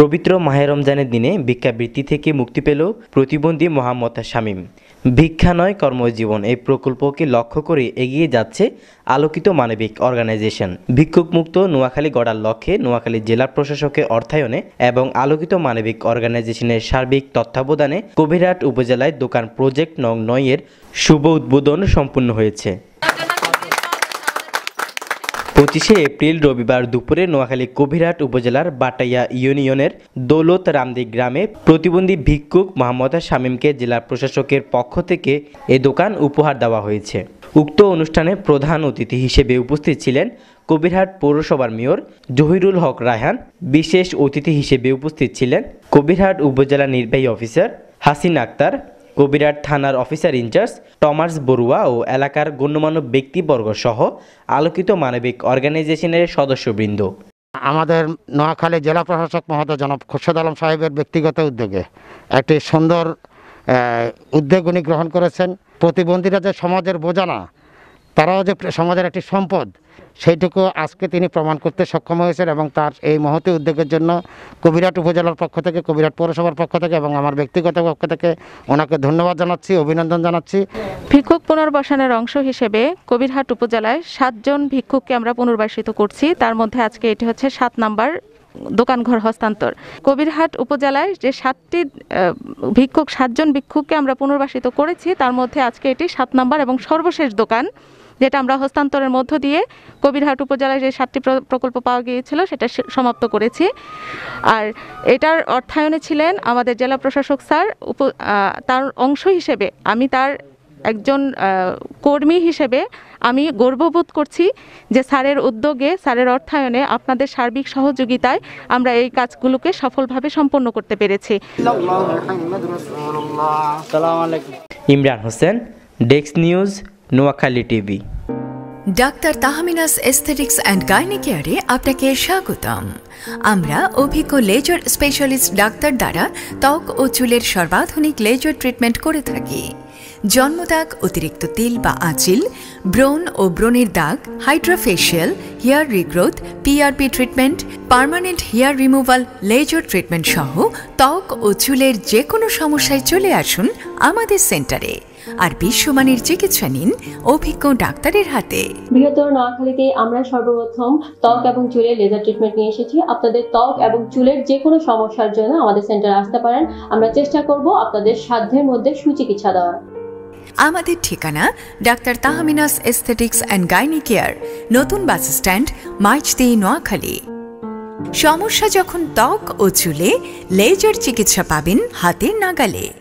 পবিত্র মাহে রমজানের দিনে ভিক্ষাবৃত্তি থেকে মুক্তি পেল প্রতিবন্ধী মোহাম্মদ শামীম। ভিক্ষা নয় কর্মজীবন, এই প্রকল্পকে লক্ষ্য করে এগিয়ে যাচ্ছে আলোকিত মানবিক অর্গানাইজেশন। ভিক্ষুক মুক্ত নোয়াখালী গড়ার লক্ষ্যে নোয়াখালী জেলা প্রশাসকের অর্থায়নে এবং আলোকিত মানবিক অর্গানাইজেশনের সার্বিক তত্ত্বাবধানে কবিরহাট উপজেলায় দোকান প্রজেক্ট নং নয়ের শুভ উদ্বোধন সম্পূর্ণ হয়েছে। পঁচিশে এপ্রিল রবিবার দুপুরে নোয়াখালী কবিরহাট উপজেলার বাটাইয়া ইউনিয়নের দৌলত রামদি গ্রামে প্রতিবন্ধী ভিক্ষুক মোহাম্মদ শামীমকে জেলা প্রশাসকের পক্ষ থেকে এ দোকান উপহার দেওয়া হয়েছে। উক্ত অনুষ্ঠানে প্রধান অতিথি হিসেবে উপস্থিত ছিলেন কবিরহাট পৌরসভার মেয়র জহিরুল হক রায়হান, বিশেষ অতিথি হিসেবে উপস্থিত ছিলেন কবিরহাট উপজেলা নির্বাহী অফিসার হাসিন আক্তার কবিরাট থানার officer in charge Thomas Barua ও এলাকার গণ্যমান্য ব্যক্তিবর্গ সহ আলোকিত মানবিক অর্গানাইজেশনের সদস্যবৃন্দ। আমাদের নোয়াখালী জেলা প্রশাসক মহোদয় জনাব খোরশেদ আলম সাহেবের ব্যক্তিগত উদ্যোগে একটি সুন্দর উদ্যোগ উনি গ্রহণ করেছেন। প্রতিবন্ধীরা যে সমাজের বোঝা না তারাও যে সমাজের একটি সম্পদ, সেইটুকু আজকে তিনি প্রমাণ করতে সক্ষম হয়েছেন এবং তার এই মহতি উদ্যোগের জন্য কবিরাট উপজেলার পক্ষ থেকে, কবিরাট পৌরসভার পক্ষ থেকে এবং আমার ব্যক্তিগত পক্ষ থেকে ওনাকে ধন্যবাদ জানাচ্ছি, অভিনন্দন জানাচ্ছি। ভিক্ষুক পুনর্বাসনের অংশ হিসেবে কবিরহাট উপজেলায় সাতজন ভিক্ষুককে আমরা পুনর্বাসিত করছি। তার মধ্যে আজকে এটি হচ্ছে সাত নাম্বার দোকানঘর হস্তান্তর। কবিরহাট উপজেলায় যে সাতটি ভিক্ষুক, সাতজন ভিক্ষুককে আমরা পুনর্বাসিত করেছি, তার মধ্যে আজকে এটি সাত নাম্বার এবং সর্বশেষ দোকান, যেটা আমরা হস্তান্তরের মধ্য দিয়ে কবিরহাট উপজেলায় যে সাতটি প্রকল্প পাওয়া গিয়েছিল, সেটা সমাপ্ত করেছি। আর এটার অর্থায়নে ছিলেন আমাদের জেলা প্রশাসক স্যার তার অংশ হিসেবে আমি তার একজন কর্মী হিসেবে আমি গর্ববোধ করছি যে স্যারের উদ্যোগে স্যারের অর্থায়নে আপনাদের সার্বিক সহযোগিতায় আমরা এই কাজগুলোকে সফলভাবে সম্পন্ন করতে পেরেছি। Imran Hossain desk news Noakhali TV. Doctor Tahmina's aesthetics and gynae কেয়ারে আপনাকে স্বাগতম। আমরা অভিজ্ঞ লেজার স্পেশালিস্ট ডাক্তার দ্বারা ত্বক ও চুলের সর্বাধুনিক লেজার ট্রিটমেন্ট করে থাকি। জন্মদাগ, অতিরিক্ত তেল বা আঁচিল, ব্রণ ও ব্রণের দাগ, hydrafacial, hair regrowth PRP treatment permanent hair removal laser treatment সহ ত্বক ও চুলের যে কোনো সমস্যায় চলে আসুন আমাদের সেন্টারে। আর বিশ্বমানের চিকিৎসা নিন অভিজ্ঞ ডাক্তারের হাতে। বৃহত্তর নোয়াখালীতে আমরা সর্বপ্রথম ত্বক এবং চুলের লেজার ট্রিটমেন্ট নিয়ে এসেছি। আপনাদের ত্বক এবং চুলের যে কোনো সমস্যার জন্য আমাদের সেন্টারে আসতে পারেন। আমরা চেষ্টা করব আপনাদের সাধ্যের মধ্যে সুচিকিৎসা দেওয়ার। আমাদের ঠিকানা doctor Tahmina's aesthetics and gynae care নতুন বাস স্ট্যান্ড মাইচদি নোয়াখালী। সমস্যা যখন ত্বক ও চুলে, লেজার চিকিৎসা পাবেন হাতে নাগালে।